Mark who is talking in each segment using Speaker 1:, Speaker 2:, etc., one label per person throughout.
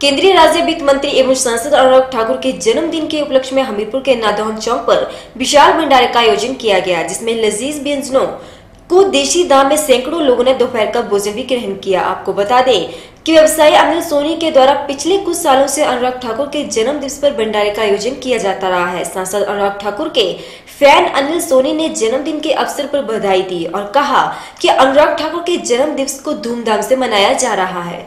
Speaker 1: केंद्रीय राज्य वित्त मंत्री एवं सांसद अनुराग ठाकुर के जन्मदिन के उपलक्ष्य में हमीरपुर के नादौन चौक पर विशाल भंडारे का आयोजन किया गया, जिसमें लजीज व्यंजनों को देशी दाम में सैकड़ों लोगों ने दोपहर का भोजन भी ग्रहण किया। आपको बता दें कि व्यवसायी अनिल सोनी के द्वारा पिछले कुछ सालों से अनुराग ठाकुर के जन्म दिवस पर भंडारे का आयोजन किया जाता रहा है। सांसद अनुराग ठाकुर के फ़ैन अनिल सोनी ने जन्मदिन के अवसर पर बधाई दी और कहा कि अनुराग ठाकुर के जन्म दिवस को धूमधाम से मनाया जा रहा है।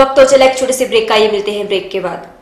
Speaker 1: वक्त तो चला एक छोटे से ब्रेक का ये मिलते हैं ब्रेक के बाद।